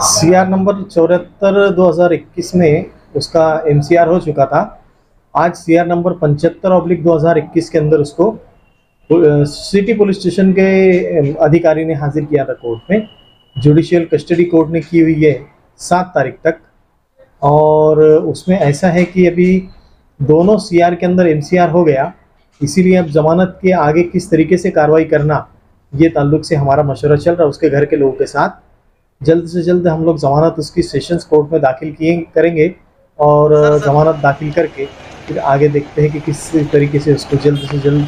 CR number चौहत्तर 2021 में उसका एमसीआर हो चुका था। आज सीआर नंबर पंचहत्तर ऑब्लिक 2021 के अंदर उसको सिटी पुलिस स्टेशन के अधिकारी ने हाजिर किया था कोर्ट में। जुडिशियल कस्टडी कोर्ट ने की हुई है सात तारीख तक। और उसमें ऐसा है कि अभी दोनों सीआर के अंदर एमसीआर हो गया, इसीलिए अब जमानत के आगे किस तरीके से कार्रवाई करना, ये ताल्लुक से हमारा मशवरा चल रहा है उसके घर के लोगों के साथ। जल्द से जल्द हम लोग जमानत उसकी सेशंस कोर्ट में दाखिल किए करेंगे और। जमानत दाखिल करके फिर आगे देखते हैं कि किस तरीके से उसको जल्द से जल्द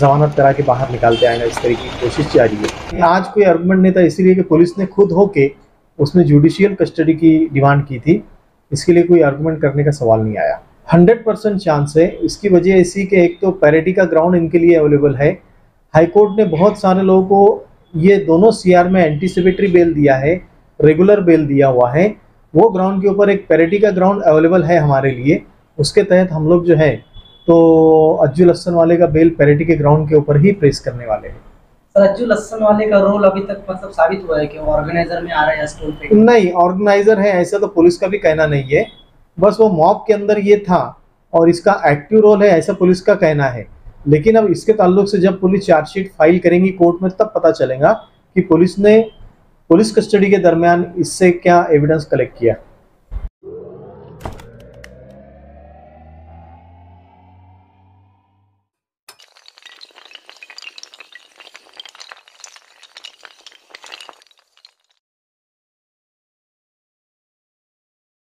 जमानत करा के बाहर निकालते आएगा इस तरीके की कोशिश जारी है। आज कोई आर्गूमेंट नहीं था इसीलिए कि पुलिस ने खुद होके उसमें जुडिशियल कस्टडी की डिमांड की थी। इसके लिए कोई आर्गूमेंट करने का सवाल नहीं आया। हंड्रेड परसेंट चांस है। इसकी वजह ऐसी कि एक तो पैरिटी का ग्राउंड इनके लिए अवेलेबल है। हाईकोर्ट ने बहुत सारे लोगों को ये दोनों सीआर में एंटीसिपेटरी बेल दिया है रेगुलर बेल दिया हुआ है। वो ग्राउंड के ऊपर एक पैरिटी का ग्राउंड अवेलेबल है हमारे लिए। उसके तहत हम लोग जो है तो अज्जू लस्सन वाले का बेल पैरिटी के ग्राउंड के ऊपर ही प्रेस करने वाले हैं। सर अज्जू लस्सन वाले का रोल अभी तक मतलब साबित हुआ है कि ऑर्गेनाइजर में आ रहा है पे नहीं ऑर्गेनाइजर है ऐसा तो पुलिस का भी कहना नहीं है। बस वो मॉब के अंदर ये था और इसका एक्टिव रोल है ऐसा पुलिस का कहना है। लेकिन अब इसके ताल्लुक से जब पुलिस चार्जशीट फ़ाइल करेंगी कोर्ट में, तब पता चलेगा कि पुलिस ने, पुलिस कस्टडी के दरमियान इससे क्या एविडेंस कलेक्ट किया।